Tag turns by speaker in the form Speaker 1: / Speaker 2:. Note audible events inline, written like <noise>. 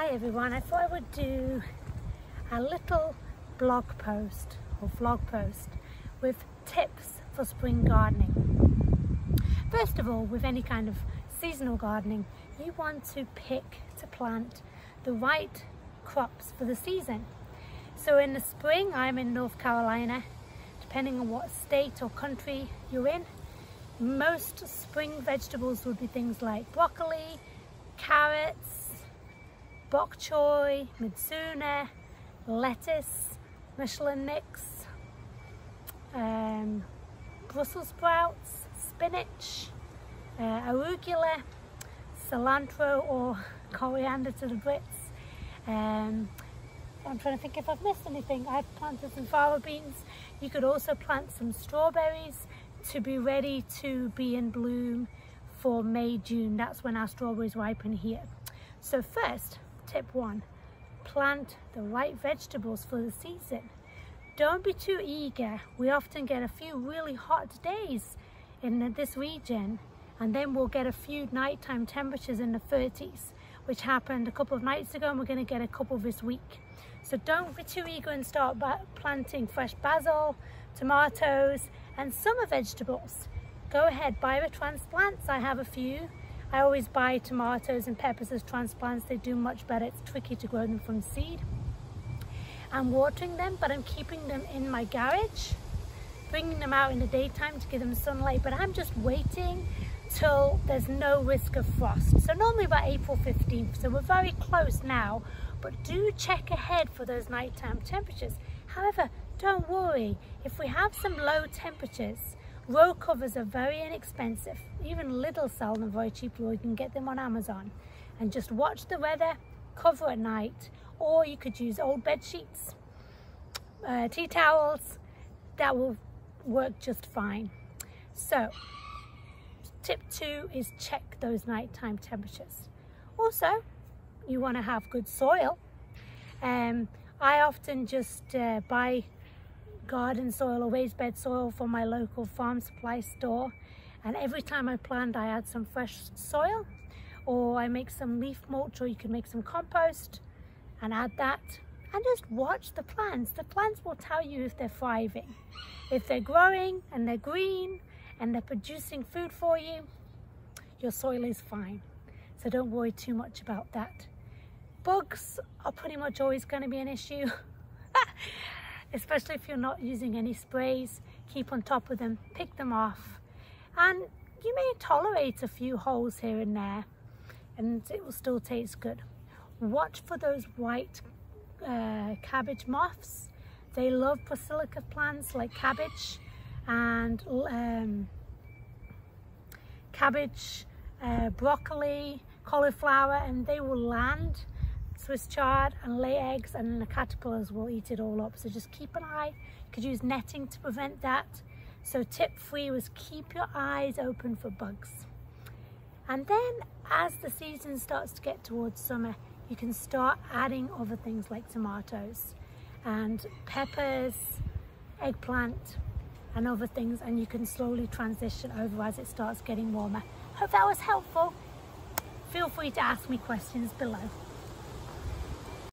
Speaker 1: Hi everyone, I thought I would do a little blog post or vlog post with tips for spring gardening. First of all, with any kind of seasonal gardening, you want to pick to plant the right crops for the season. So in the spring, I'm in North Carolina, depending on what state or country you're in, most spring vegetables would be things like broccoli, carrots, bok choy, mizuna, lettuce, mesclun mix, um, Brussels sprouts, spinach, uh, arugula, cilantro or coriander to the Brits. Um, I'm trying to think if I've missed anything. I've planted some fava beans. You could also plant some strawberries to be ready to be in bloom for May, June. That's when our strawberries ripen here. So first, Tip one, plant the right vegetables for the season. Don't be too eager. We often get a few really hot days in this region and then we'll get a few nighttime temperatures in the 30s which happened a couple of nights ago and we're going to get a couple this week. So don't be too eager and start planting fresh basil, tomatoes and summer vegetables. Go ahead, buy the transplants. I have a few I always buy tomatoes and peppers as transplants. They do much better. It's tricky to grow them from seed. I'm watering them, but I'm keeping them in my garage, bringing them out in the daytime to give them sunlight, but I'm just waiting till there's no risk of frost. So normally about April 15th, so we're very close now, but do check ahead for those nighttime temperatures. However, don't worry, if we have some low temperatures, Row covers are very inexpensive. Even Lidl sell them very cheaply you can get them on Amazon. And just watch the weather, cover at night, or you could use old bed sheets, uh, tea towels, that will work just fine. So, tip two is check those nighttime temperatures. Also, you want to have good soil. Um, I often just uh, buy garden soil or raised bed soil from my local farm supply store and every time I plant I add some fresh soil or I make some leaf mulch or you can make some compost and add that and just watch the plants. The plants will tell you if they're thriving. If they're growing and they're green and they're producing food for you, your soil is fine. So don't worry too much about that. Bugs are pretty much always going to be an issue. <laughs> especially if you're not using any sprays. Keep on top of them, pick them off. And you may tolerate a few holes here and there and it will still taste good. Watch for those white uh, cabbage moths. They love brassica plants like cabbage and um, cabbage, uh, broccoli, cauliflower, and they will land Swiss chard and lay eggs and the caterpillars will eat it all up. So just keep an eye. You could use netting to prevent that. So tip three was keep your eyes open for bugs. And then as the season starts to get towards summer, you can start adding other things like tomatoes and peppers, eggplant and other things and you can slowly transition over as it starts getting warmer. Hope that was helpful. Feel free to ask me questions below.